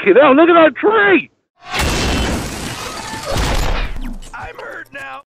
Look at that! Look at that tree! I'm hurt now.